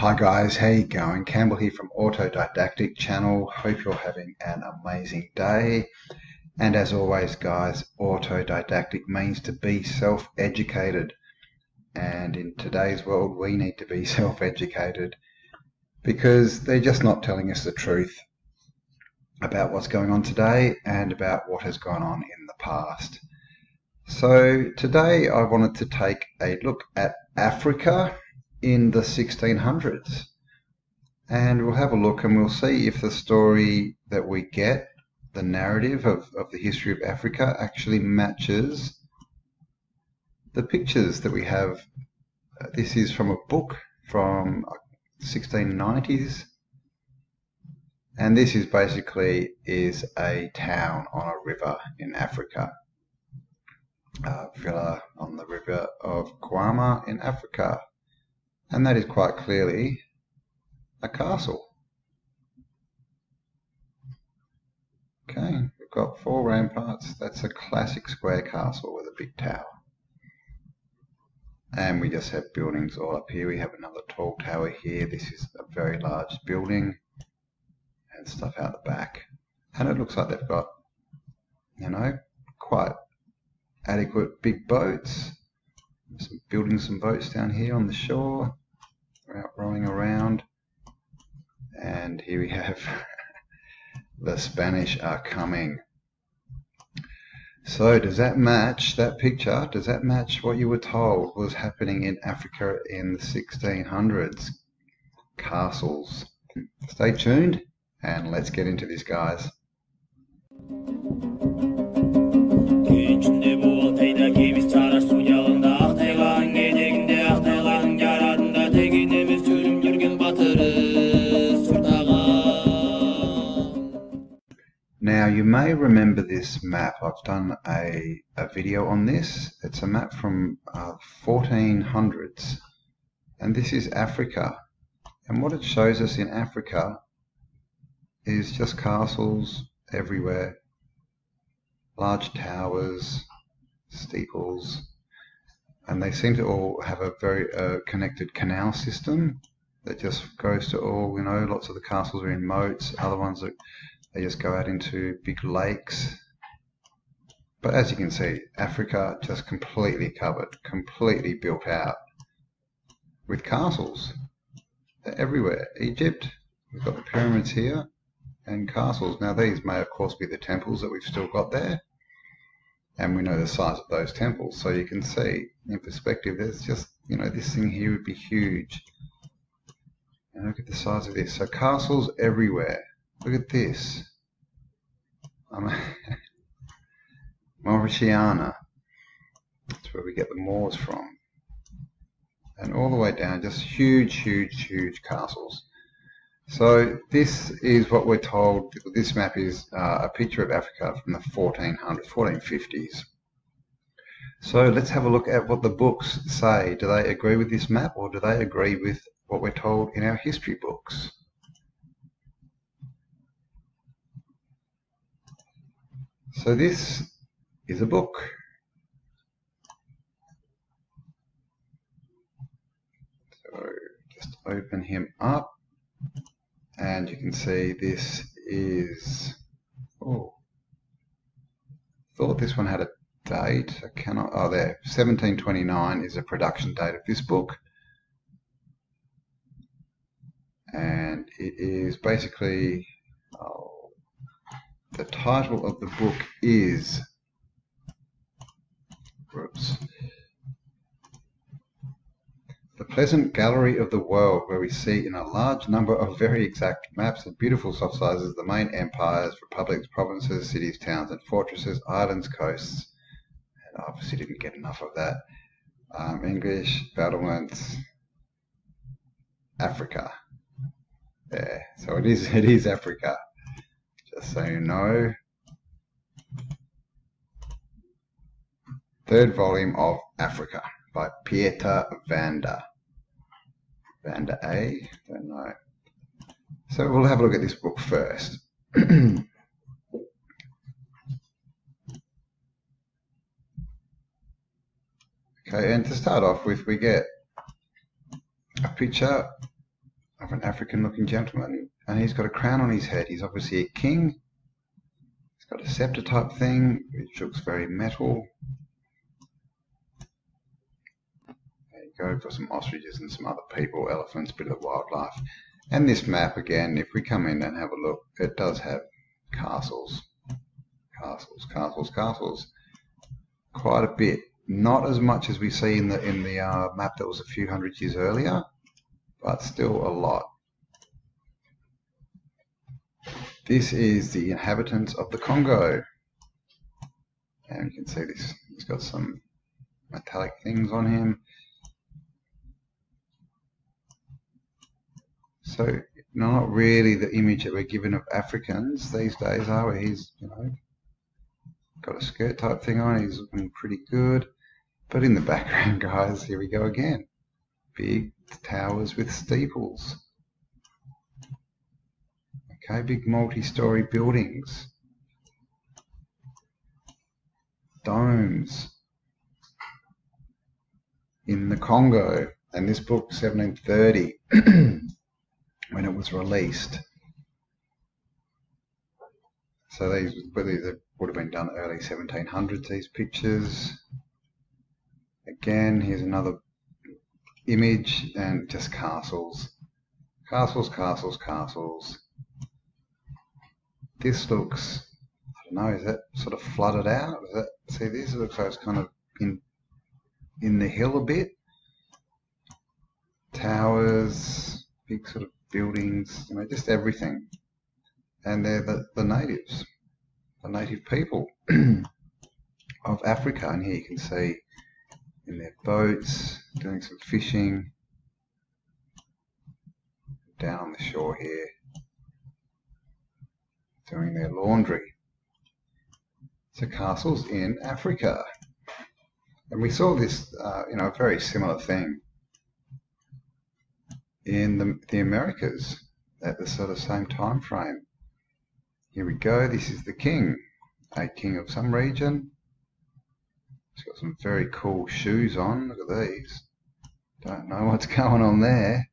Hi guys, how you going? Campbell here from Autodidactic channel. Hope you're having an amazing day. And as always guys, autodidactic means to be self-educated. And in today's world, we need to be self-educated because they're just not telling us the truth about what's going on today and about what has gone on in the past. So today I wanted to take a look at Africa in the 1600s. And we'll have a look and we'll see if the story that we get, the narrative of, of the history of Africa, actually matches the pictures that we have. Uh, this is from a book from uh, 1690s. And this is basically is a town on a river in Africa. A villa on the river of Kwama in Africa. And that is quite clearly a castle. Okay, we've got four ramparts. That's a classic square castle with a big tower. And we just have buildings all up here. We have another tall tower here. This is a very large building and stuff out the back. And it looks like they've got, you know, quite adequate big boats some, building some boats down here on the shore. We're out rowing around. And here we have the Spanish are coming. So does that match, that picture, does that match what you were told was happening in Africa in the 1600s? Castles. Stay tuned and let's get into this guys. Now you may remember this map. I've done a, a video on this. It's a map from uh, 1400s and this is Africa. And what it shows us in Africa is just castles everywhere, large towers, steeples, and they seem to all have a very uh, connected canal system that just goes to all, you know, lots of the castles are in moats, other ones are they just go out into big lakes. But as you can see, Africa just completely covered, completely built out with castles. They're everywhere. Egypt, we've got the pyramids here and castles. Now these may of course be the temples that we've still got there. And we know the size of those temples. So you can see in perspective, there's just, you know, this thing here would be huge. And look at the size of this. So castles everywhere. Look at this. Mauritiana. That's where we get the Moors from. And all the way down, just huge, huge, huge castles. So this is what we're told. This map is uh, a picture of Africa from the 1400s, 1450s. So let's have a look at what the books say. Do they agree with this map or do they agree with what we're told in our history books? So this is a book. So just open him up and you can see this is, oh, thought this one had a date. I cannot, oh there, 1729 is a production date of this book. And it is basically, oh, the title of the book is The Pleasant Gallery of the World, where we see in a large number of very exact maps and beautiful soft sizes the main empires, republics, provinces, cities, towns, and fortresses, islands, coasts. And obviously didn't get enough of that. Um, English, battlements, Africa. Yeah, so it is, it is Africa so know. Third volume of Africa by Pieter Vanda. van der Aa, don't know. So we'll have a look at this book first. okay, and to start off with, we get a picture of an African looking gentleman and he's got a crown on his head. He's obviously a king. He's got a scepter type thing which looks very metal. There you go, got some ostriches and some other people, elephants, bit of wildlife. And this map again, if we come in and have a look, it does have castles. Castles, castles, castles. Quite a bit. Not as much as we see in the in the uh, map that was a few hundred years earlier, but still a lot. This is the inhabitants of the Congo. And you can see this, he's got some metallic things on him. So, not really the image that we're given of Africans these days, are we? He's, you know, got a skirt type thing on, he's looking pretty good. But in the background, guys, here we go again. Big towers with steeples. Okay, big multi-story buildings. Domes. In the Congo. And this book, 1730, when it was released. So these, these would have been done early 1700s, these pictures. Again, here's another image and just castles. Castles, castles, castles. This looks, I don't know, is that sort of flooded out? Is that, see this looks like it's kind of in, in the hill a bit. Towers, big sort of buildings, you know, just everything. And they're the, the natives, the native people of Africa. And here you can see in their boats, doing some fishing. Down on the shore here, doing their laundry. So castles in Africa. And we saw this, uh, you know, a very similar thing in the, the Americas at the sort of same time frame. Here we go, this is the king, a king of some region, He's got some very cool shoes on. Look at these. Don't know what's going on there.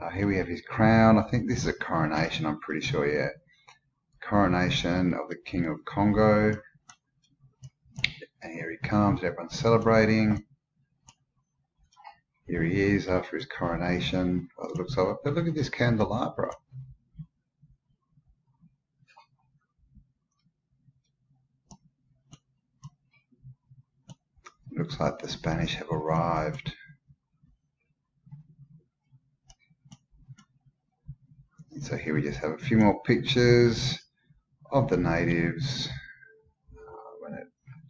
Uh, here we have his crown. I think this is a coronation, I'm pretty sure, yeah. Coronation of the King of Congo. And here he comes, everyone's celebrating. Here he is after his coronation, by the looks it. But look at this candelabra. Looks like the Spanish have arrived. so here we just have a few more pictures of the natives. Uh, when it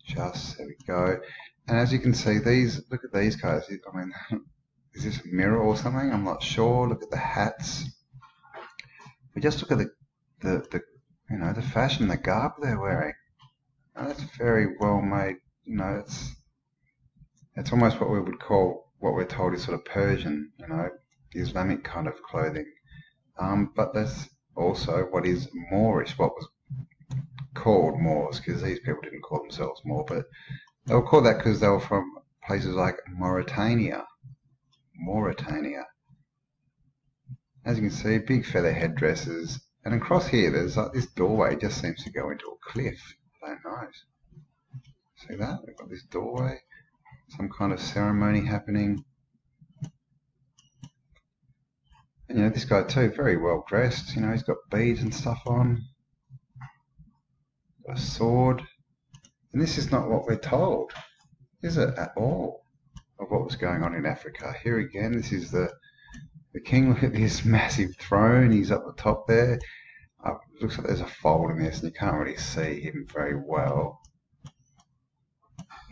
adjusts, there we go. And as you can see, these look at these guys. I mean, is this a mirror or something? I'm not sure. Look at the hats. We just look at the the, the you know the fashion, the garb they're wearing. That's very well made. You know, it's it's almost what we would call what we're told is sort of Persian, you know, Islamic kind of clothing. Um, but there's also what is Moorish, what was called Moors, because these people didn't call themselves Moor, but they were called that because they were from places like Mauritania. Mauritania. As you can see, big feather headdresses. And across here, there's like this doorway just seems to go into a cliff. I don't know. See that? We've got this doorway some kind of ceremony happening. And, you know, this guy too, very well dressed. You know, he's got beads and stuff on. A sword. And this is not what we're told, is it at all, of what was going on in Africa. Here again, this is the the king. Look at this massive throne. He's up the top there. Uh, looks like there's a fold in this, and you can't really see him very well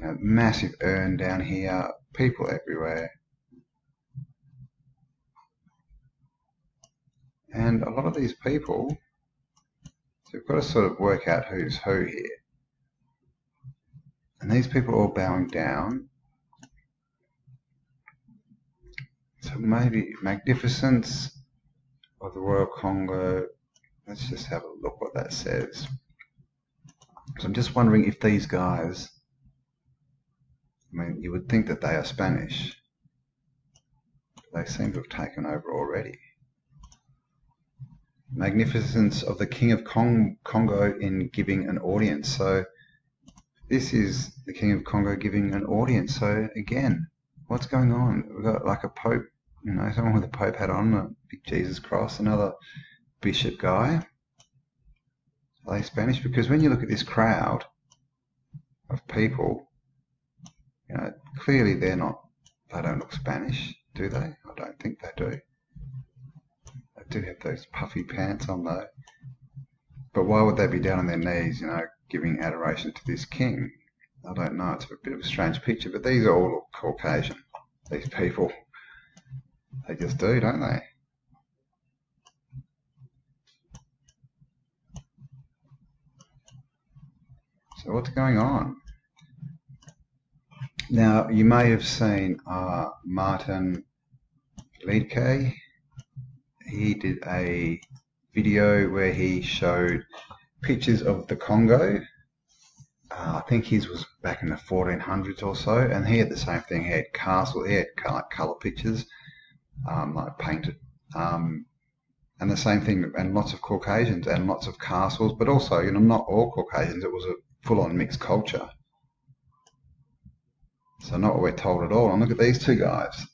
know, massive urn down here, people everywhere. And a lot of these people, so we've got to sort of work out who's who here. And these people are all bowing down. So maybe magnificence of the Royal Congo. Let's just have a look what that says. So I'm just wondering if these guys I mean, you would think that they are Spanish. They seem to have taken over already. Magnificence of the King of Cong Congo in giving an audience. So this is the King of Congo giving an audience. So again, what's going on? We've got like a Pope, you know, someone with a Pope hat on, a big Jesus cross, another bishop guy. Are they Spanish? Because when you look at this crowd of people, you know, clearly they're not, they don't look Spanish, do they? I don't think they do. Do have those puffy pants on though. But why would they be down on their knees, you know, giving adoration to this king? I don't know. It's a bit of a strange picture, but these are all Caucasian. These people, they just do, don't they? So what's going on? Now, you may have seen uh, Martin Liedtke. He did a video where he showed pictures of the Congo. Uh, I think his was back in the 1400s or so, and he had the same thing. He had castle, he had like color pictures, um, like painted, um, and the same thing, and lots of Caucasians and lots of castles, but also, you know, not all Caucasians. It was a full-on mixed culture. So not what we're told at all. And look at these two guys.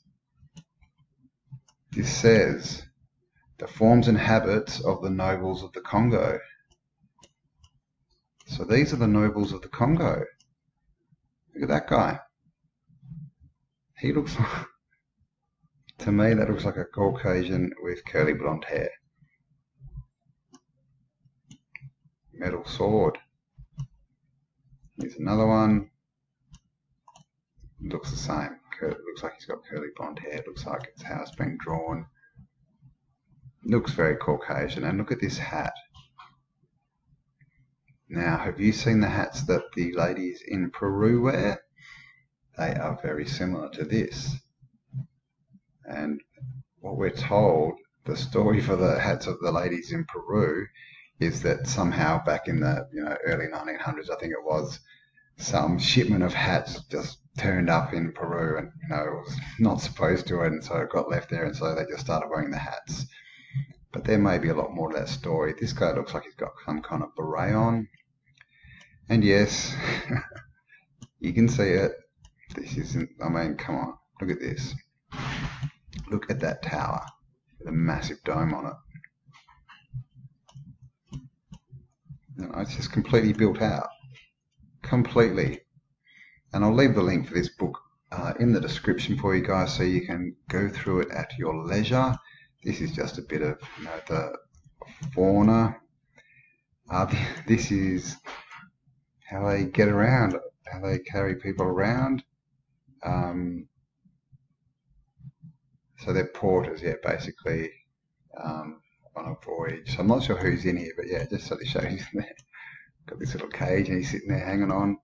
This says, the forms and habits of the nobles of the Congo. So these are the nobles of the Congo. Look at that guy. He looks like, to me, that looks like a Caucasian with curly blonde hair. Metal sword. Here's another one. Looks the same. looks like he's got curly blonde hair. Looks like it's how it's been drawn. Looks very Caucasian. And look at this hat. Now, have you seen the hats that the ladies in Peru wear? They are very similar to this. And what we're told, the story for the hats of the ladies in Peru is that somehow back in the you know early 1900s, I think it was, some shipment of hats just turned up in Peru, and you know it was not supposed to, and so it got left there, and so they just started wearing the hats. But there may be a lot more to that story. This guy looks like he's got some kind of beret on, and yes, you can see it. This isn't. I mean, come on, look at this. Look at that tower with a massive dome on it. You know, it's just completely built out. Completely. And I'll leave the link for this book uh, in the description for you guys so you can go through it at your leisure. This is just a bit of you know, the fauna. Uh, this is how they get around, how they carry people around. Um, so they're porters, yeah, basically. Um, on a voyage. So I'm not sure who's in here, but yeah, just sort of shows you there. Got this little cage and he's sitting there hanging on,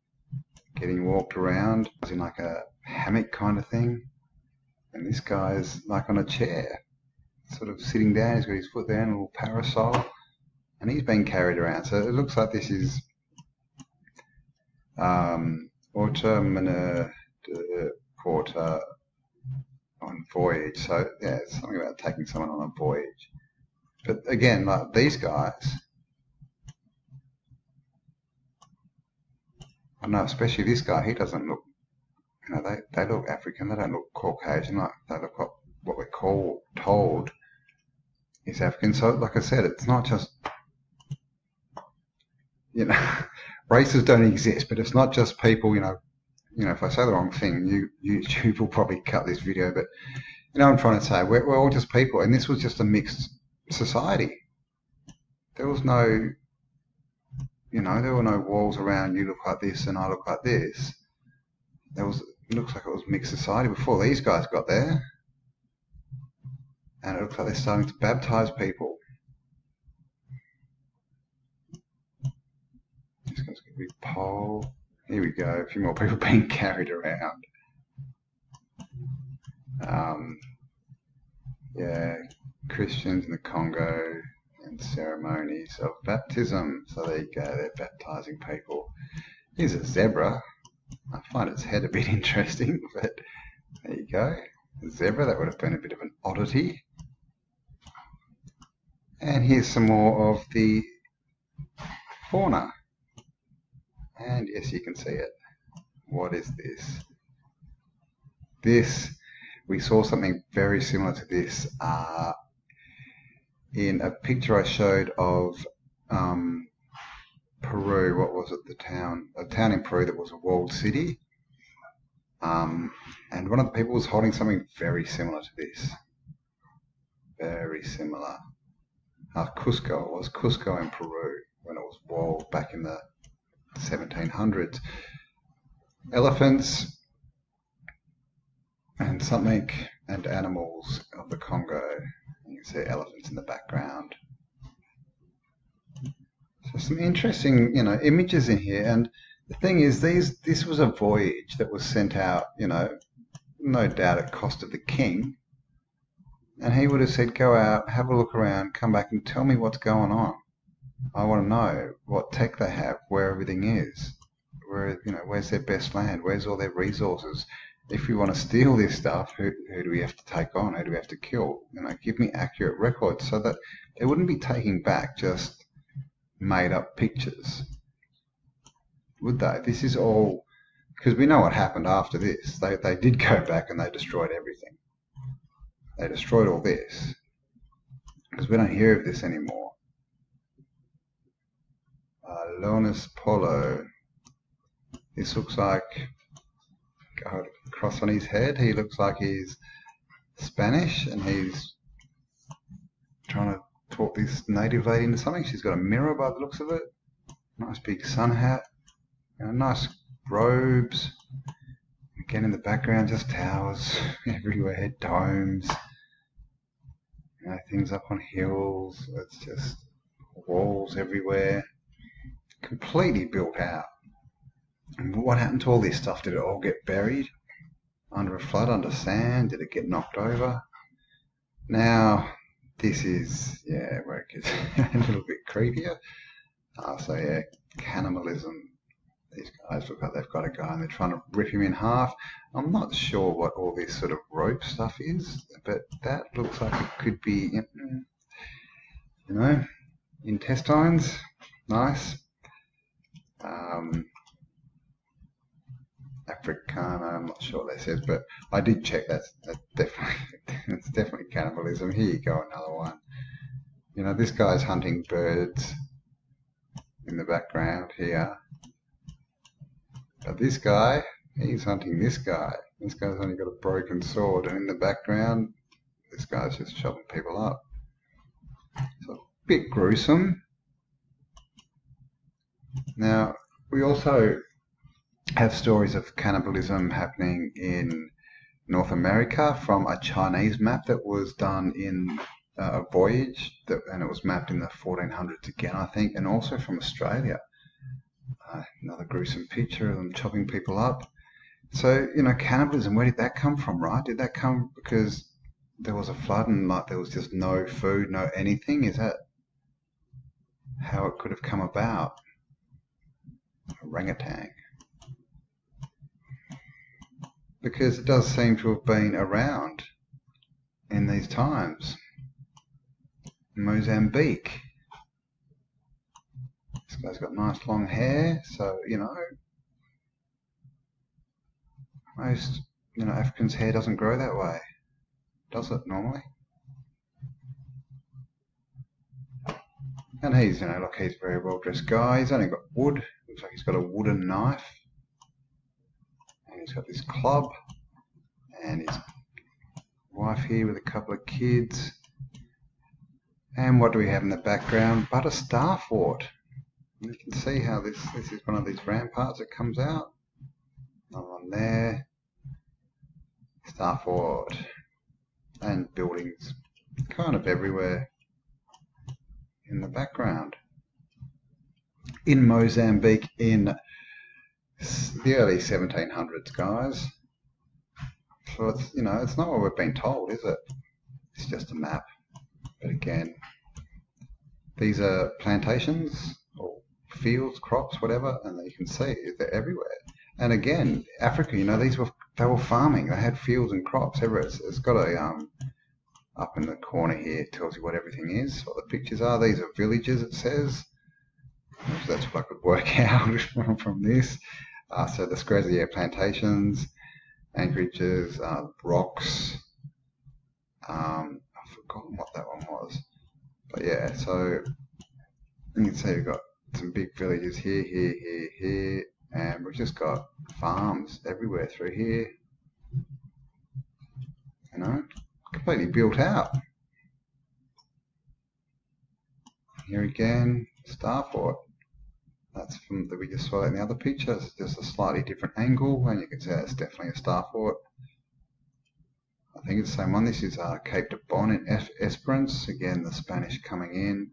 getting walked around. He's in like a hammock kind of thing. And this guy's like on a chair, sort of sitting down. He's got his foot there and a little parasol. And he's being carried around. So it looks like this is um, Autumn Porter on voyage. So yeah, it's something about taking someone on a voyage. But again, like these guys, I know, especially this guy, he doesn't look, you know, they, they look African, they don't look Caucasian, like they look what, what we're called, told is African. So, like I said, it's not just, you know, races don't exist, but it's not just people, you know, you know, if I say the wrong thing, you, YouTube will probably cut this video, but, you know, I'm trying to say, we're, we're all just people, and this was just a mixed society. There was no, you know, there were no walls around you look like this and I look like this. There was, it looks like it was mixed society before these guys got there. And it looks like they're starting to baptize people. This guy's going to be pole. Here we go, a few more people being carried around. Um, yeah, Christians in the Congo and ceremonies of baptism. So there you go, they're baptizing people. Here's a zebra. I find its head a bit interesting, but there you go. Zebra, that would have been a bit of an oddity. And here's some more of the fauna. And yes, you can see it. What is this? This, we saw something very similar to this uh, in a picture I showed of um, Peru. What was it? The town, a town in Peru that was a walled city. Um, and one of the people was holding something very similar to this. Very similar. Uh, Cusco, was Cusco in Peru when it was walled back in the 1700s. Elephants and something and animals of the Congo. You can see elephants in the background. So some interesting, you know, images in here. And the thing is, these this was a voyage that was sent out, you know, no doubt at cost of the king. And he would have said, go out, have a look around, come back and tell me what's going on. I want to know what tech they have, where everything is, where you know, where's their best land, where's all their resources. If we want to steal this stuff, who, who do we have to take on? Who do we have to kill? You know, give me accurate records so that they wouldn't be taking back just made up pictures, would they? This is all because we know what happened after this. They they did go back and they destroyed everything. They destroyed all this because we don't hear of this anymore. Uh, Leonis Polo. This looks like a cross on his head. He looks like he's Spanish and he's trying to talk this native lady into something. She's got a mirror by the looks of it. Nice big sun hat. You know, nice robes. Again in the background, just towers everywhere, domes. You know, things up on hills. It's just walls everywhere. Completely built out. And what happened to all this stuff? Did it all get buried under a flood, under sand? Did it get knocked over? Now, this is, yeah, where it gets a little bit creepier. Uh, so, yeah, cannibalism. These guys look like they've got a guy and they're trying to rip him in half. I'm not sure what all this sort of rope stuff is, but that looks like it could be, you know, intestines. Nice. Um, Africana. I'm not sure what that says, but I did check. That's, that's definitely it's definitely cannibalism. Here you go, another one. You know, this guy's hunting birds in the background here, this guy, he's hunting this guy. This guy's only got a broken sword, and in the background, this guy's just chopping people up. It's a bit gruesome. Now, we also have stories of cannibalism happening in North America from a Chinese map that was done in uh, a voyage, that, and it was mapped in the 1400s again, I think, and also from Australia. Uh, another gruesome picture of them chopping people up. So, you know, cannibalism, where did that come from, right? Did that come because there was a flood and like there was just no food, no anything? Is that how it could have come about? Orangutan because it does seem to have been around in these times. Mozambique. Guy's got nice long hair, so you know most you know Africans' hair doesn't grow that way, does it normally? And he's you know look, he's a very well dressed guy. He's only got wood. Looks like he's got a wooden knife and he's got this club and his wife here with a couple of kids. And what do we have in the background? But a star fort. You can see how this, this is one of these ramparts that comes out. Another one there. Star fort. And buildings kind of everywhere in the background. In Mozambique in the early 1700s, guys. So it's, you know, it's not what we've been told, is it? It's just a map. But again, these are plantations fields, crops, whatever, and you can see they're everywhere. And again, Africa, you know, these were they were farming. They had fields and crops everywhere. it's, it's got a um, up in the corner here tells you what everything is, what the pictures are. These are villages, it says. That's what I could work out from this. Uh, so the Scrazier plantations, anchorages, uh, rocks. Um, I've forgotten what that one was. But yeah, so you can see you've got some big villages here, here, here, here, and we've just got farms everywhere through here. You know, completely built out. Here again, Starfort. That's from the we just saw in the other picture. It's just a slightly different angle, and you can see that's definitely a Starfort. I think it's the same one. This is uh, Cape de Bon in Esperance. Again, the Spanish coming in.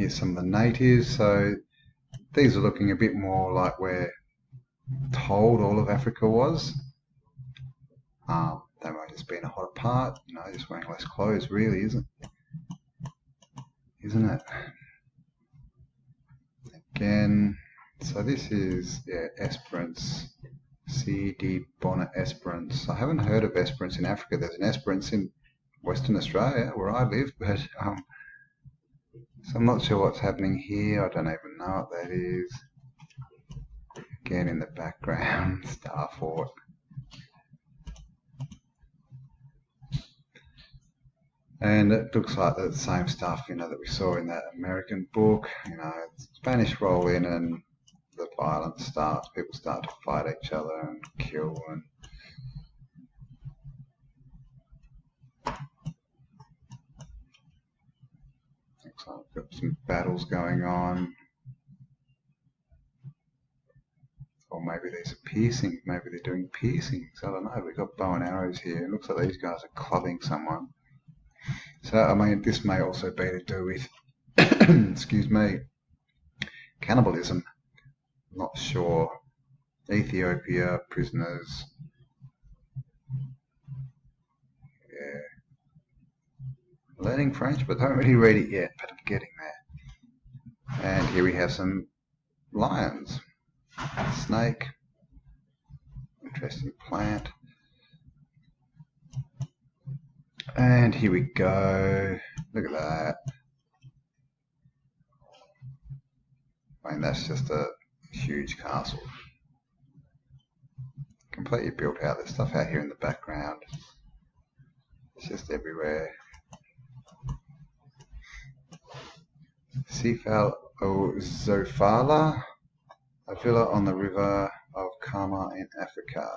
Here's some of the natives. So these are looking a bit more like we're told all of Africa was. Um, they might just be in a hotter part, you know, just wearing less clothes, really, isn't isn't it? Again, so this is yeah, Esperance, CD Bonnet Esperance. I haven't heard of Esperance in Africa. There's an Esperance in Western Australia where I live, but um, so I'm not sure what's happening here. I don't even know what that is. Again in the background, Starfort. And it looks like the same stuff, you know, that we saw in that American book. You know, Spanish roll in and the violence starts. People start to fight each other and kill and like we've got some battles going on. Or maybe these are piercings. Maybe they're doing piercings. I don't know. We've got bow and arrows here. It looks like these guys are clubbing someone. So, I mean, this may also be to do with, excuse me, cannibalism. Not sure. Ethiopia, prisoners. Yeah. Learning French, but don't really read it yet, but I'm getting there. And here we have some lions. Snake. Interesting plant. And here we go. Look at that. I mean, that's just a huge castle. Completely built out. There's stuff out here in the background. It's just everywhere. Sifal a villa on the river of Kama in Africa.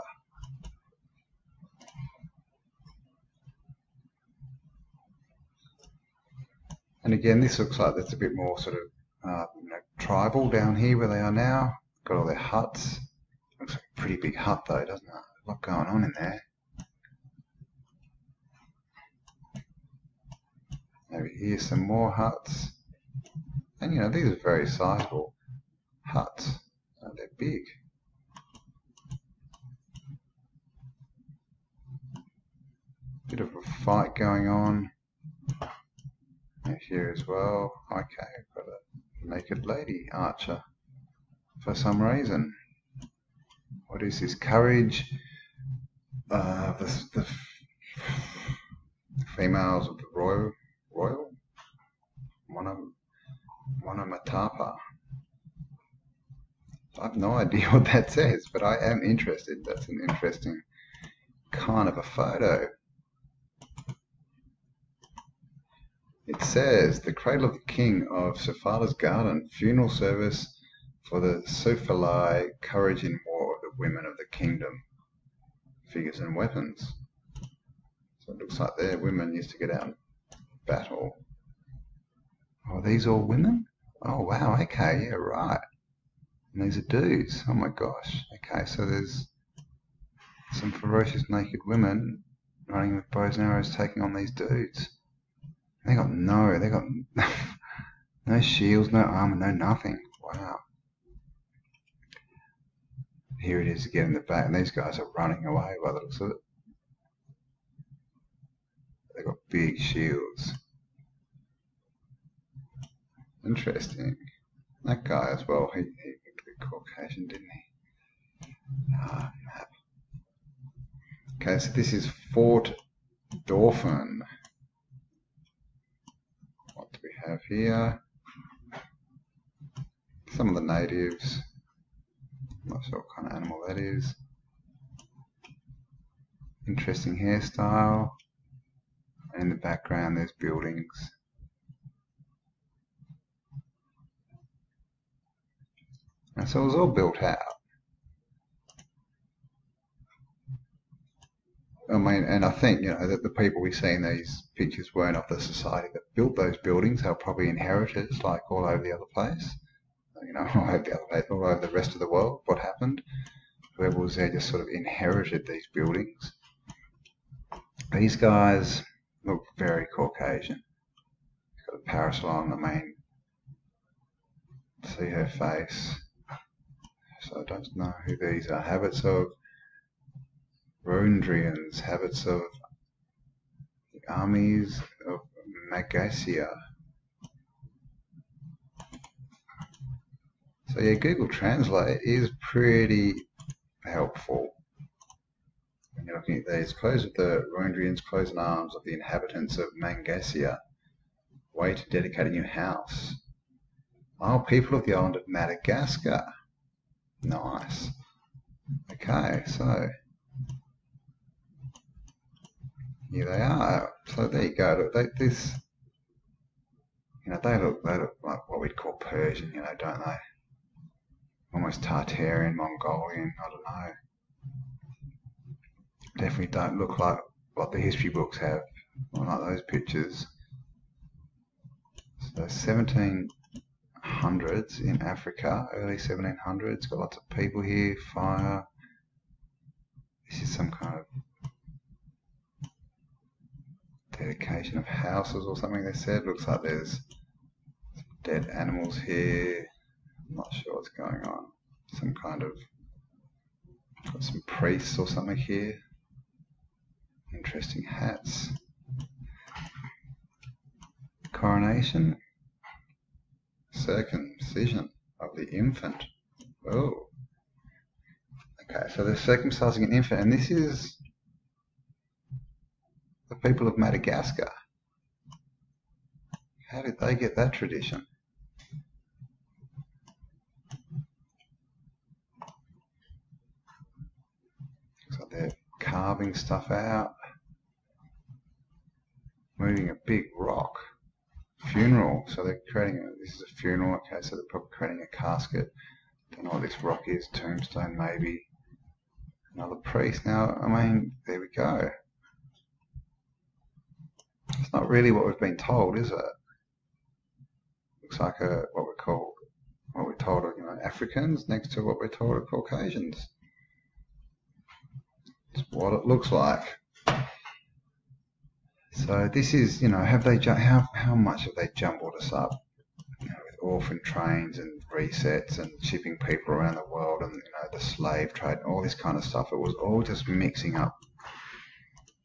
And again, this looks like it's a bit more sort of uh, you know, tribal down here where they are now. Got all their huts. Looks like a pretty big hut though, doesn't it? A lot going on in there. Maybe here some more huts. And you know, these are very sizable huts. So they're big. Bit of a fight going on here as well. Okay, got a naked lady archer for some reason. What is this? Courage. Uh, the, the females of the royal, royal, Monomatapa. I have no idea what that says, but I am interested. That's an interesting kind of a photo. It says, the cradle of the king of Sofala's garden, funeral service for the Sofalai, courage in war of the women of the kingdom, figures and weapons. So it looks like their women used to get out and battle. Are these all women? Oh, wow, okay, yeah, right. And these are dudes. Oh my gosh. Okay, so there's some ferocious naked women running with bows and arrows taking on these dudes. They got no, they got no shields, no armor, no nothing. Wow. Here it is again in the back, and these guys are running away by the looks of it. They got big shields. Interesting. That guy as well, he, he looked Caucasian, didn't he? Ah, map. Okay, so this is Fort Dauphin. What do we have here? Some of the natives. Not sure what kind of animal that is. Interesting hairstyle. And in the background there's buildings. And so it was all built out. I mean, and I think, you know, that the people we see in these pictures weren't of the society that built those buildings. They were probably inheritors, like all over the other place. You know, all over the other place, all over the rest of the world. What happened? Whoever was there just sort of inherited these buildings. These guys look very Caucasian. Got a parasol on the main. See her face. So I don't know who these are. Habits of Rhodrians, habits of the armies of Magasia. So yeah, Google Translate is pretty helpful when you're looking at these. Close of the Rhodrians, close in arms of the inhabitants of Mangasia. Way to dedicate a new house. Oh, people of the island of Madagascar. Nice. Okay, so here they are. So there you go. They, this, you know, they look they look like what we'd call Persian, you know, don't they? Almost Tartarian, Mongolian. I don't know. Definitely don't look like what the history books have, or like those pictures. So 17 hundreds in Africa, early 1700s. Got lots of people here, fire. This is some kind of dedication of houses or something they said. Looks like there's dead animals here. I'm not sure what's going on. Some kind of got some priests or something here. Interesting hats. Coronation circumcision of the infant. Oh. Okay, so they're circumcising an infant, and this is the people of Madagascar. How did they get that tradition? So they're carving stuff out, moving a big rock funeral. So they're creating a, this is a funeral. Okay, so they're probably creating a casket. Don't know what this rock is. Tombstone, maybe. Another priest. Now, I mean, there we go. It's not really what we've been told, is it? Looks like a what we're call what we're told of you know Africans next to what we're told of Caucasians. It's what it looks like. So this is, you know, have they how how much have they jumbled us up you know, with orphan trains and resets and shipping people around the world and you know the slave trade and all this kind of stuff. It was all just mixing up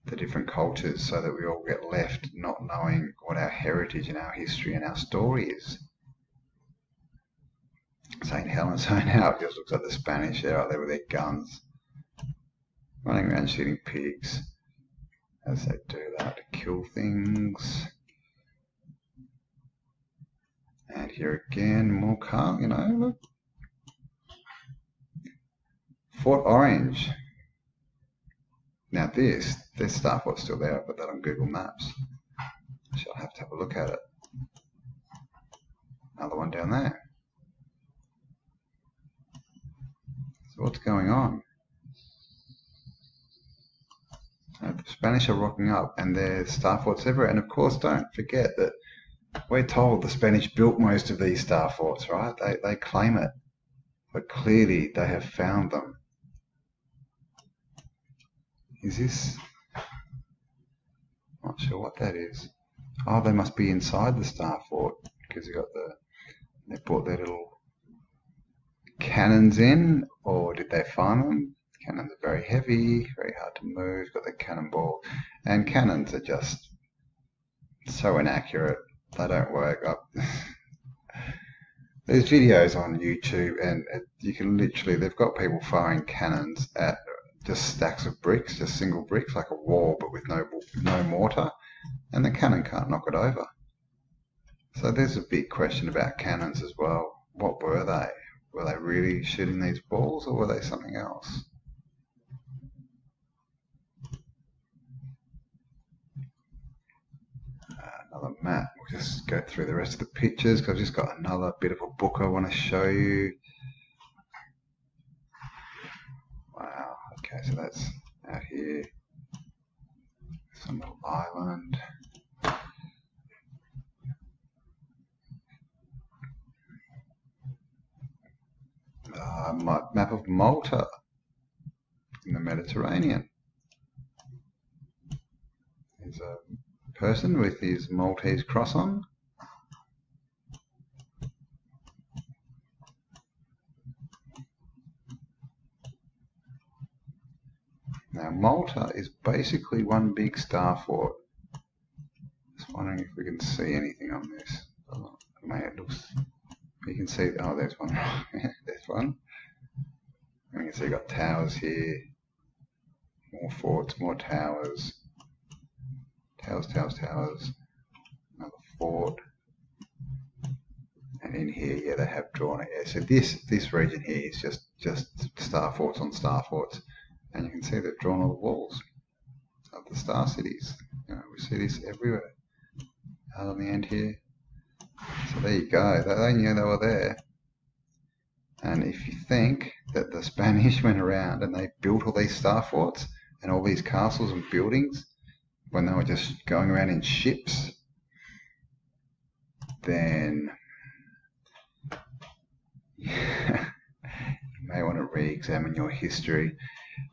the different cultures so that we all get left not knowing what our heritage and our history and our story is. St. Helens Zone out just looks like the Spanish out there with their guns running around shooting pigs as they do that kill things. And here again, more car, you know, look. Fort Orange. Now this, this stuff was still there, I put that on Google Maps. So I'll have to have a look at it. Another one down there. So what's going on? Uh, the Spanish are rocking up and their star forts everywhere. And of course, don't forget that we're told the Spanish built most of these star forts, right? They, they claim it. But clearly they have found them. Is this... Not sure what that is. Oh, they must be inside the star fort because you got the... They brought their little cannons in, or did they find them? Cannons are very heavy, very hard to move, got the cannonball. And cannons are just so inaccurate. They don't work. There's videos on YouTube and you can literally, they've got people firing cannons at just stacks of bricks, just single bricks, like a wall, but with no no mortar, and the cannon can't knock it over. So there's a big question about cannons as well. What were they? Were they really shooting these balls, or were they something else? Another map. We'll just go through the rest of the pictures because I've just got another bit of a book I want to show you. Wow, okay, so that's out here. Some little island. Uh, map of Malta in the Mediterranean. There's a person with his Maltese cross on. Now Malta is basically one big star fort. Just wondering if we can see anything on this. Oh, man, it looks. You can see. Oh, there's one. there's one. And you can see you've got towers here. More forts, more towers. Towers, towers, towers. Another fort. And in here, yeah, they have drawn it. Yeah, so this this region here is just just star forts on star forts, and you can see they've drawn all the walls of the star cities. You know, we see this everywhere. Out on the end here. So there you go. They knew they were there. And if you think that the Spanish went around and they built all these star forts and all these castles and buildings when they were just going around in ships, then you may want to re-examine your history.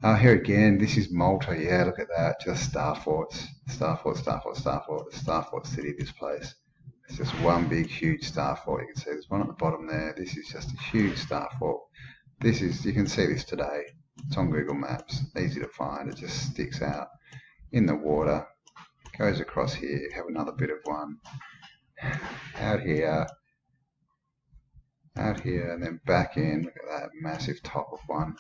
Uh, here again, this is Malta. Yeah, look at that. Just star forts, star fort, star fort, star fort, star fort city. This place. It's just one big, huge star fort. You can see there's one at the bottom there. This is just a huge star fort. This is you can see this today. It's on Google Maps. Easy to find. It just sticks out in the water, goes across here, have another bit of one, out here, out here, and then back in, look at that massive top of one.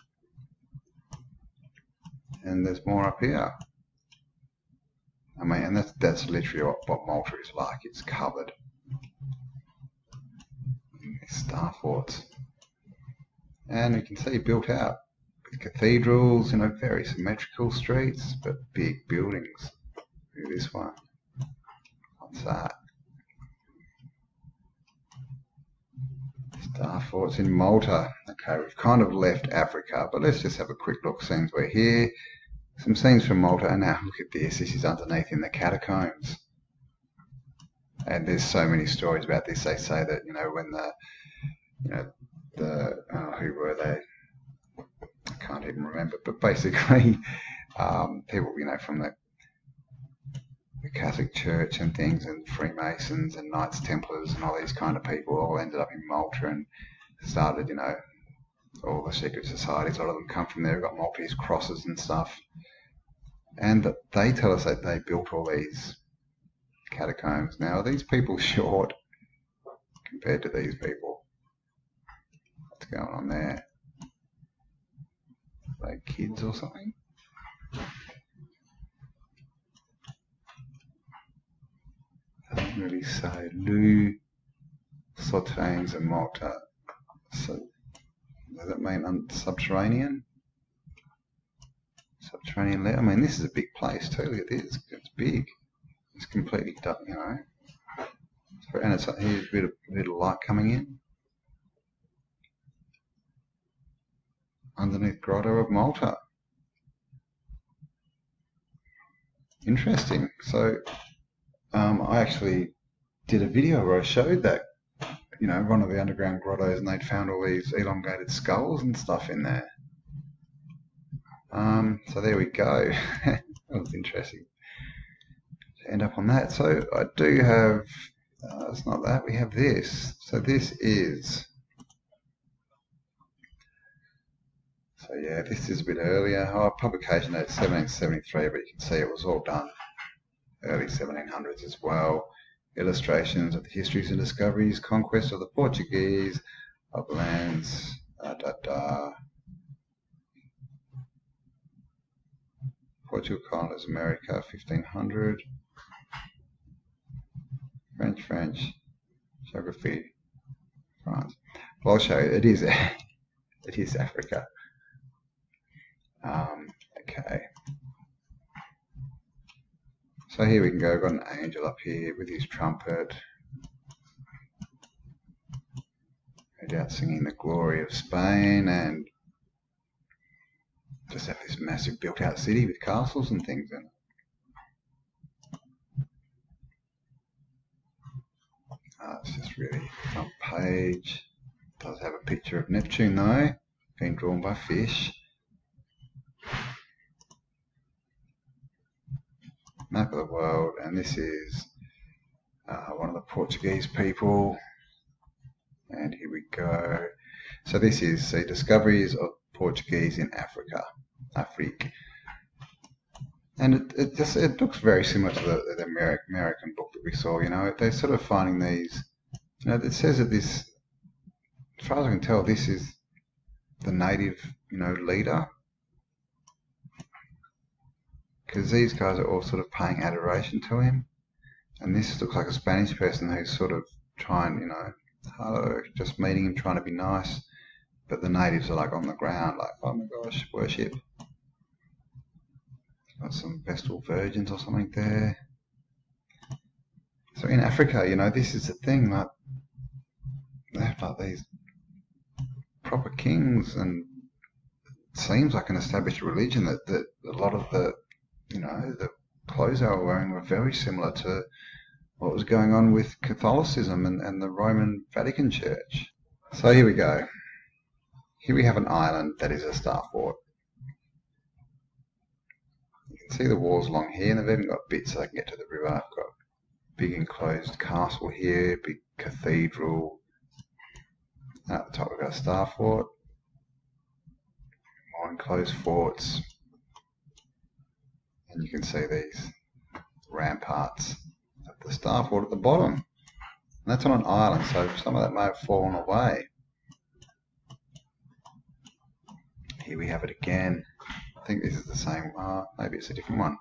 And there's more up here. I mean, and that's, that's literally what, Malta is like. It's covered. Star forts. And you can see built out cathedrals, you know, very symmetrical streets, but big buildings. Look at this one. What's that? Star forts oh, in Malta. Okay, we've kind of left Africa, but let's just have a quick look since we're here. Some scenes from Malta, and now look at this. This is underneath in the catacombs. And there's so many stories about this. They say that, you know, when the, you know, the, oh, who were they? I can't even remember, but basically, um, people, you know, from the, the Catholic Church and things, and Freemasons and Knights Templars and all these kind of people all ended up in Malta and started, you know, all the secret societies. A lot of them come from there. Got Maltese crosses and stuff, and they tell us that they built all these catacombs. Now, are these people short compared to these people? What's going on there? Like kids or something. I don't really say. Lou Sauternes and Malta. So does that mean subterranean? Subterranean I mean, this is a big place too. Look at this. It's big. It's completely dark, you know. And it's here's a bit of, a bit of light coming in. Underneath Grotto of Malta. Interesting. So um, I actually did a video where I showed that, you know, one of the underground grottos and they'd found all these elongated skulls and stuff in there. Um, so there we go. that was interesting to end up on that. So I do have, uh, it's not that, we have this. So this is So yeah, this is a bit earlier. Oh, publication date 1773, but you can see it was all done early 1700s as well. Illustrations of the histories and discoveries, conquest of the Portuguese, of lands, uh, da, da. Portugal colonized America 1500. French, French, geography, France. Well, I'll show you. It is, it is Africa. Um, okay. So here we can go. We've got an angel up here with his trumpet. No doubt singing the glory of Spain and just have this massive built out city with castles and things in it. Uh, it's just really front page. It Does have a picture of Neptune though, being drawn by fish. Map of the world, and this is uh, one of the Portuguese people. And here we go. So this is the discoveries of Portuguese in Africa, Afrique. And it, it just it looks very similar to the, the American book that we saw. You know, they're sort of finding these. You know, it says that this, as far as I can tell, this is the native, you know, leader. Because these guys are all sort of paying adoration to him. And this looks like a Spanish person who's sort of trying, you know, hello, just meeting him, trying to be nice. But the natives are like on the ground, like, oh my gosh, worship. Got some Vestal Virgins or something there. So in Africa, you know, this is the thing, like, they have like these proper kings and it seems like an established religion that, that a lot of the, you know, the clothes they were wearing were very similar to what was going on with Catholicism and, and the Roman Vatican Church. So here we go. Here we have an island that is a star fort. You can see the walls along here, and they've even got bits so they can get to the river. I've got big enclosed castle here, big cathedral. At the top we've got a star fort. More enclosed forts. And you can see these ramparts at the star fort at the bottom. And that's on an island, so some of that may have fallen away. Here we have it again. I think this is the same, uh, maybe it's a different one.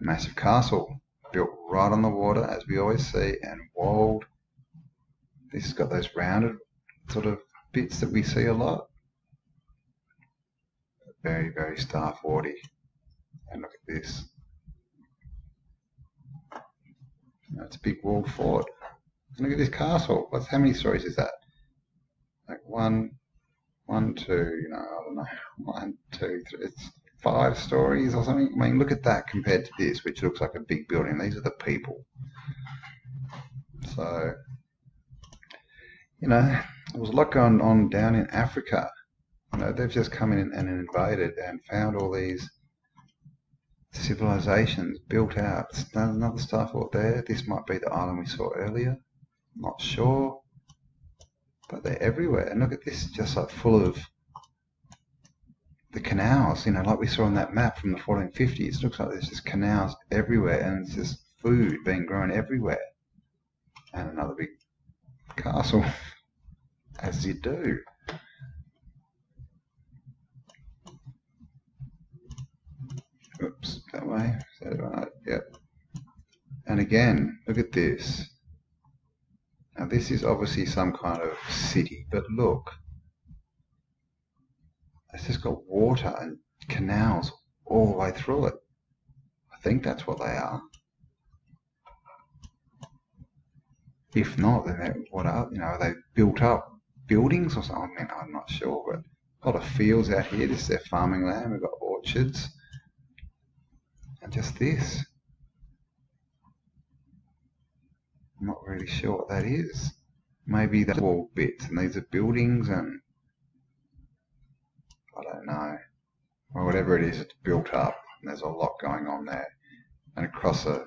Massive castle, built right on the water, as we always see, and walled. This has got those rounded sort of bits that we see a lot. Very, very star forty. And look at this. That's a big walled fort. And look at this castle. What's how many stories is that? Like one, one, two, you know, I don't know, one, two, three, it's five stories or something. I mean, look at that compared to this, which looks like a big building. These are the people. So, you know, there was a lot going on down in Africa. You know, they've just come in and invaded and found all these civilizations built out. There's Another star fort there. This might be the island we saw earlier. Not sure but they're everywhere. And look at this, just like full of the canals, you know, like we saw on that map from the 1450s. It looks like there's just canals everywhere and it's just food being grown everywhere. And another big castle, as you do. Oops, that way. Is that right? Yep. And again, look at this. Now this is obviously some kind of city, but look, it's just got water and canals all the way through it. I think that's what they are. If not, then what are you know? They built up buildings or something? I mean, I'm not sure, but a lot of fields out here. This is their farming land. We've got orchards, just this. I'm not really sure what that is. Maybe the wall bits and these are buildings and I don't know. Or whatever it is, it's built up and there's a lot going on there. And across the,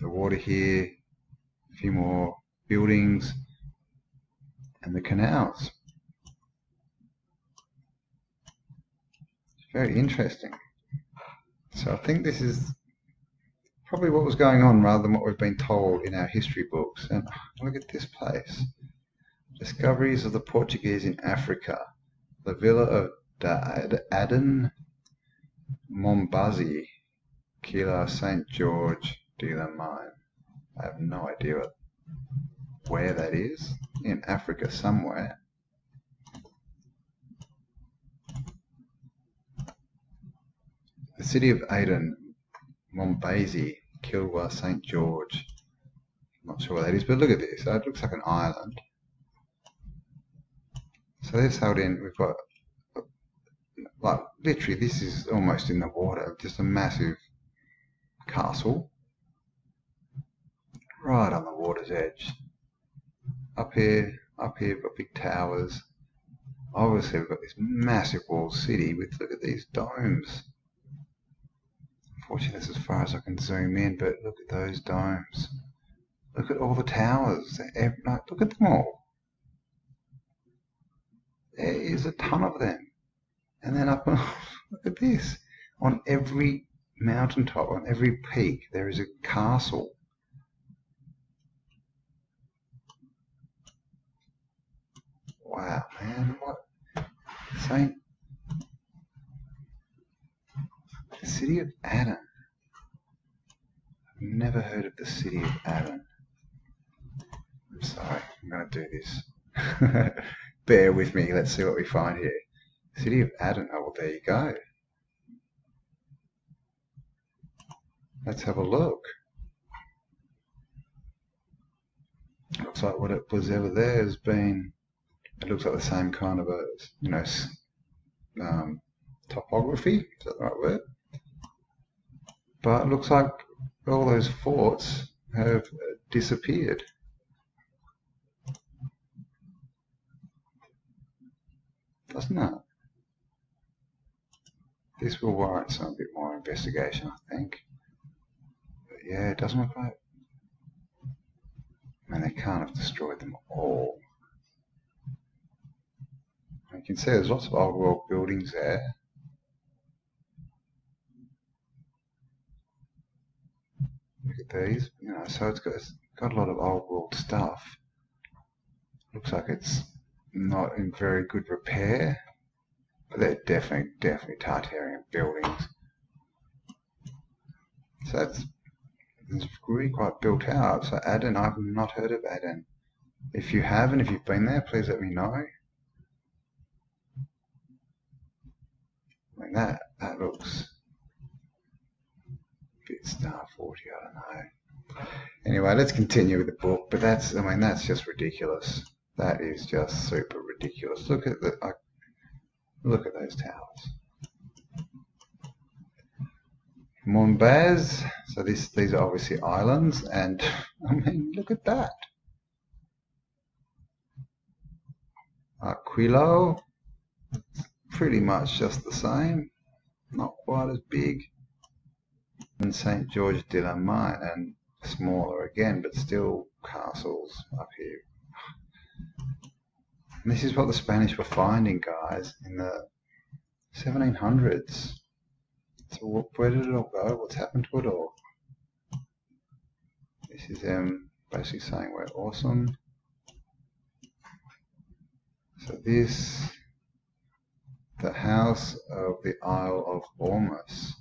the water here, a few more buildings and the canals. It's very interesting. So I think this is probably what was going on rather than what we've been told in our history books. And look at this place. Discoveries of the Portuguese in Africa. The villa of Aden Mombazi Aquila St. George de la Mine. I have no idea where that is. In Africa somewhere. The city of Aden, Mombasi, Kilwa St. George. I'm Not sure what that is, but look at this. It looks like an island. So they've sailed in. We've got, like, literally, this is almost in the water. Just a massive castle. Right on the water's edge. Up here, up here, got big towers. Obviously, we've got this massive walled city with, look at these domes. Unfortunately, that's as far as I can zoom in, but look at those domes. Look at all the towers. Look at them all. There is a ton of them. And then up, and look at this. On every mountaintop, on every peak, there is a castle. Wow, man, what? Saint the city of Aden. I've never heard of the city of Aden. I'm sorry, I'm going to do this. Bear with me, let's see what we find here. City of Aden, oh well there you go. Let's have a look. Looks like what it was ever there has been, it looks like the same kind of a, you know, um, topography, is that the right word? But it looks like all those forts have disappeared. Doesn't it? This will warrant some bit more investigation, I think. But yeah, it doesn't look like... I mean, they can't have destroyed them all. You can see there's lots of old world buildings there. Look at these, you know, so it's got, it's got a lot of old world stuff. Looks like it's not in very good repair, but they're definitely, definitely Tartarian buildings. So that's it's really quite built out. So Aden, I've not heard of Aden. If you have and if you've been there, please let me know. Mean that that looks bit star 40, I don't know. Anyway, let's continue with the book, but that's, I mean, that's just ridiculous. That is just super ridiculous. Look at the, uh, look at those towers. Monbaz, so this, these are obviously islands, and I mean, look at that. Aquilo, pretty much just the same, not quite as big and St. George de la Mine and smaller again, but still castles up here. And this is what the Spanish were finding, guys, in the 1700s. So where did it all go? What's happened to it all? This is them basically saying we're awesome. So this, the house of the Isle of Ormus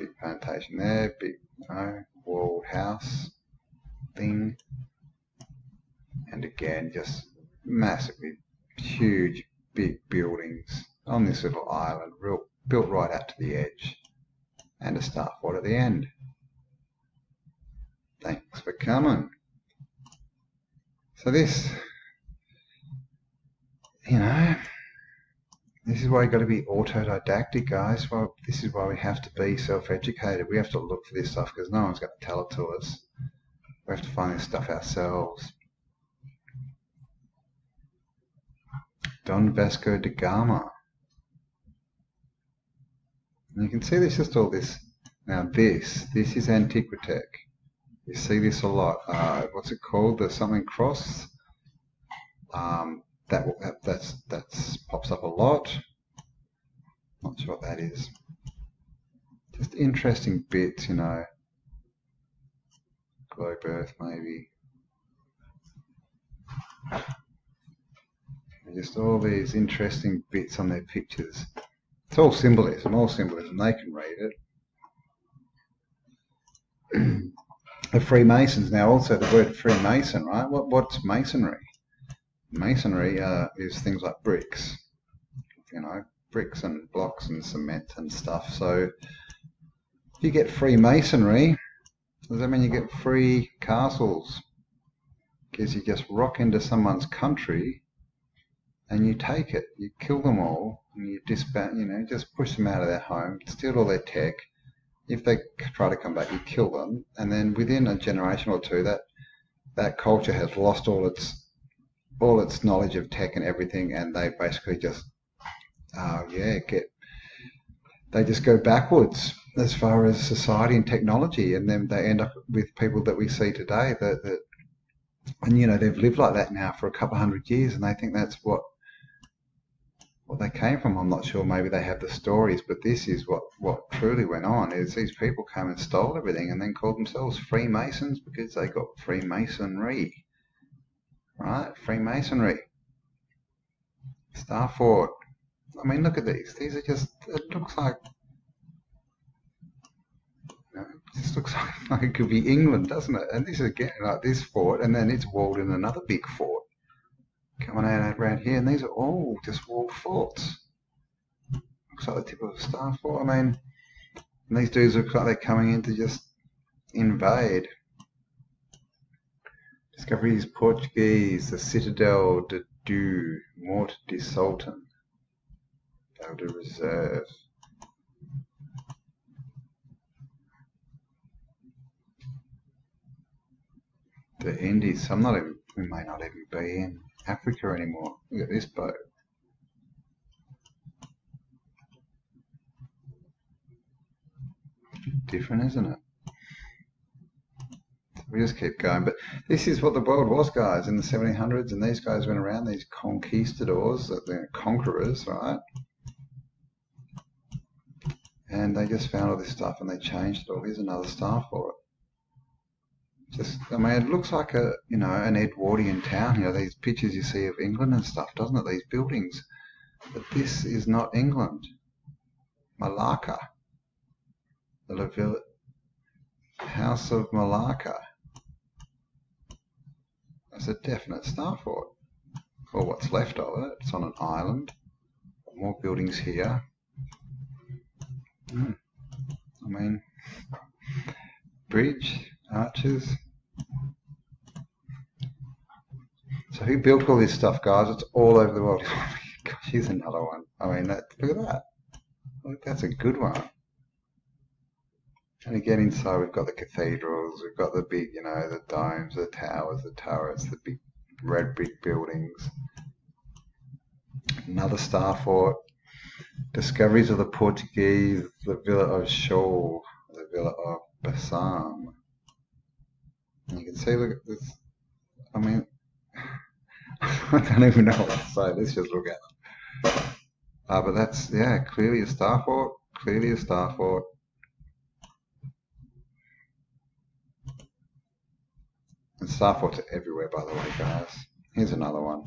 big plantation there, big you know, walled house thing. And again, just massively huge, big buildings on this little island, real, built right out to the edge. And a star fort at the end. Thanks for coming. So this, you know, this is why you've got to be autodidactic, guys. Well, this is why we have to be self-educated. We have to look for this stuff because no one's going to tell it to us. We have to find this stuff ourselves. Don Vasco da Gama. And you can see there's just all this. Now this, this is Antiquitech. You see this a lot. Uh, what's it called? There's something cross. Um, that that's that's pops up a lot. Not sure what that is. Just interesting bits, you know. Globe Earth, maybe. Just all these interesting bits on their pictures. It's all symbolism, all symbolism. They can read it. the Freemasons now also the word Freemason, right? What what's masonry? Masonry uh, is things like bricks, you know, bricks and blocks and cement and stuff. So if you get free masonry. does that mean you get free castles? Because you just rock into someone's country and you take it, you kill them all, and you disband, you know, just push them out of their home, steal all their tech. If they try to come back, you kill them, and then within a generation or two, that that culture has lost all its all its knowledge of tech and everything, and they basically just, uh, yeah, get they just go backwards as far as society and technology, and then they end up with people that we see today that, that and you know they've lived like that now for a couple hundred years, and they think that's what what they came from. I'm not sure. Maybe they have the stories, but this is what what truly went on. Is these people came and stole everything, and then called themselves Freemasons because they got Freemasonry, right? Freemasonry, Starfort. I mean, look at these. These are just. It looks like. You know, this looks like, like it could be England, doesn't it? And this is again like this fort, and then it's walled in another big fort coming out around here, and these are all just walled forts. Looks like the tip of a star fort. I mean, these dudes look like they're coming in to just invade. Discoveries Portuguese, the Citadel de Du, Mort de Sultan, Elder Reserve. The Indies, I'm not even, we may not even be in. Africa anymore. Look at this boat. Different, isn't it? We just keep going. But this is what the world was, guys, in the 1700s. And these guys went around, these conquistadors, the conquerors, right? And they just found all this stuff and they changed it all. Here's another star for it just I mean it looks like a you know an Edwardian town you know these pictures you see of England and stuff doesn't it these buildings but this is not England Malacca the House of Malacca that's a definite star fort or what's left of it it's on an island more buildings here hmm. I mean bridge arches. So who built all this stuff, guys? It's all over the world. Gosh, here's another one. I mean, that, look at that. Look, that's a good one. And again, inside we've got the cathedrals, we've got the big, you know, the domes, the towers, the turrets, the big red brick buildings. Another star fort. Discoveries of the Portuguese, the Villa of Shaw, the Villa of Bassam. And you can see, look at this. I mean, I don't even know what to say. Let's just look at them. Uh, but that's, yeah, clearly a star fort. Clearly a star fort. And star forts are everywhere, by the way, guys. Here's another one.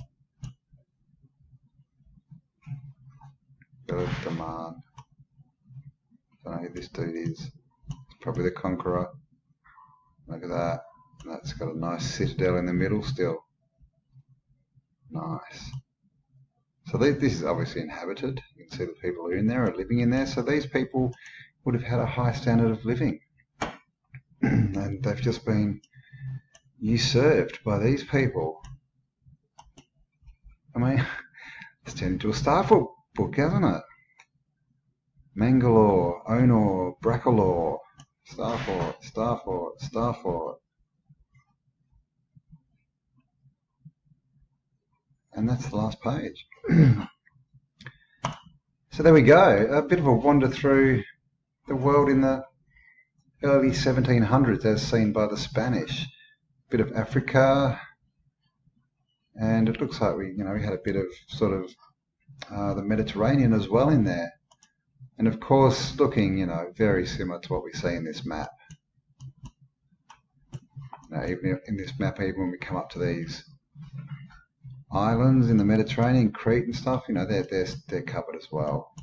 Village Demand. Don't know who this dude is. Probably the Conqueror. Look at that. That's got a nice citadel in the middle still. Nice. So this is obviously inhabited. You can see the people who are in there are living in there. So these people would have had a high standard of living. and they've just been usurped by these people. I mean, it's turned into a Star book, hasn't it? Mangalore, Onor, Brackalore, Starfort, Starfort, Starfort. And that's the last page. so there we go. A bit of a wander through the world in the early 1700s as seen by the Spanish. Bit of Africa. And it looks like we, you know, we had a bit of sort of uh, the Mediterranean as well in there. And of course, looking, you know, very similar to what we see in this map. Now, even in this map, even when we come up to these islands in the Mediterranean, Crete and stuff, you know, they're, they're, they're covered as well.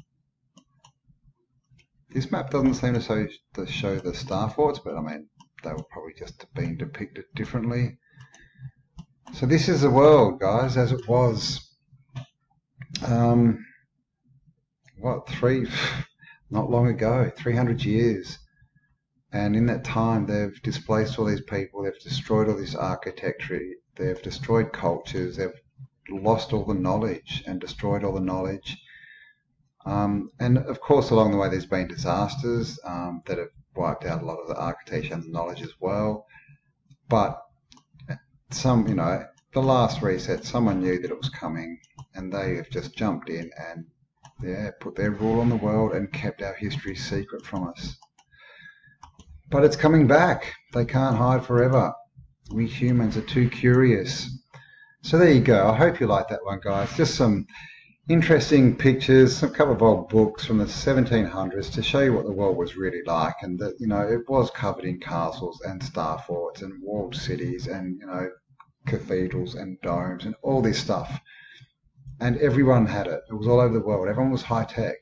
this map doesn't seem to show, to show the star forts, but I mean, they were probably just being depicted differently. So this is the world, guys, as it was. Um, what three? Not long ago, 300 years. And in that time, they've displaced all these people. They've destroyed all this architecture. They've destroyed cultures. They've lost all the knowledge and destroyed all the knowledge. Um, and of course, along the way, there's been disasters um, that have wiped out a lot of the architecture and the knowledge as well. But some, you know, the last reset, someone knew that it was coming, and they have just jumped in and, yeah, put their rule on the world and kept our history secret from us. But it's coming back. They can't hide forever. We humans are too curious. So there you go. I hope you like that one, guys. Just some interesting pictures, a couple of old books from the 1700s to show you what the world was really like, and that you know it was covered in castles and star forts and walled cities and you know cathedrals and domes and all this stuff. And everyone had it. It was all over the world. Everyone was high tech.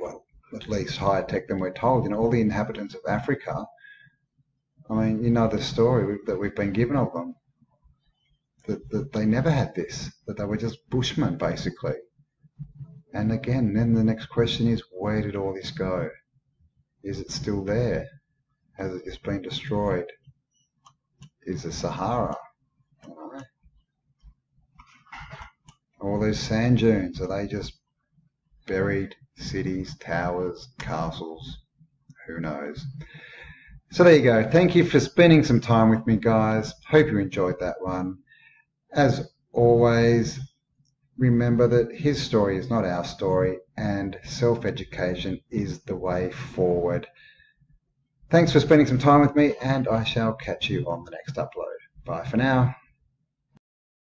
Well, at least higher tech than we're told. You know, all the inhabitants of Africa. I mean, you know the story that we've been given of them that, that they never had this, that they were just bushmen basically. And again, then the next question is, where did all this go? Is it still there? Has it just been destroyed? Is the Sahara? All those sand dunes, are they just buried cities, towers, castles? Who knows? So there you go. Thank you for spending some time with me, guys. Hope you enjoyed that one. As always, remember that his story is not our story and self-education is the way forward. Thanks for spending some time with me and I shall catch you on the next upload. Bye for now.